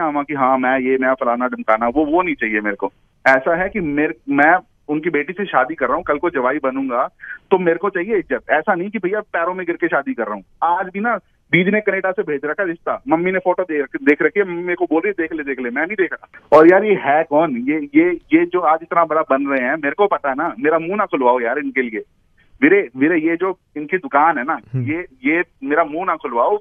आवा कि हाँ मैं ये मैं फलाना ढमकाना वो वो नहीं चाहिए मेरे को। ऐसा है कि मेरे मैं उनकी बेटी से शादी कर रहा हूँ कल को जवाई बनूँगा तो मेरे को चाहिए इज़्ज़त। ऐसा नहीं कि भैया पैरों में गिर के शादी कर रहा हूँ। आज भी ना बीज ने कनेडा से भेज रखा रिश्ता। मम्मी ने फ़ोटो दे, देख रखी है मम्मी मेरे को बोल रही देख ले देख ले। मैं नहीं देख रहा। और यार ये है कौन? ये ये ये जो आज इतना बड़ा बन रहे हैं मेरे को पता है ना मेरा मुँह ना खुलवाओ यार इनके लिए। वीरे वीरे ये जो इनकी दुकान है ना हम्म। ये ये मेरा मुँह ना खुलवाओ